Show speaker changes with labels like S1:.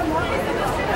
S1: Obrigado.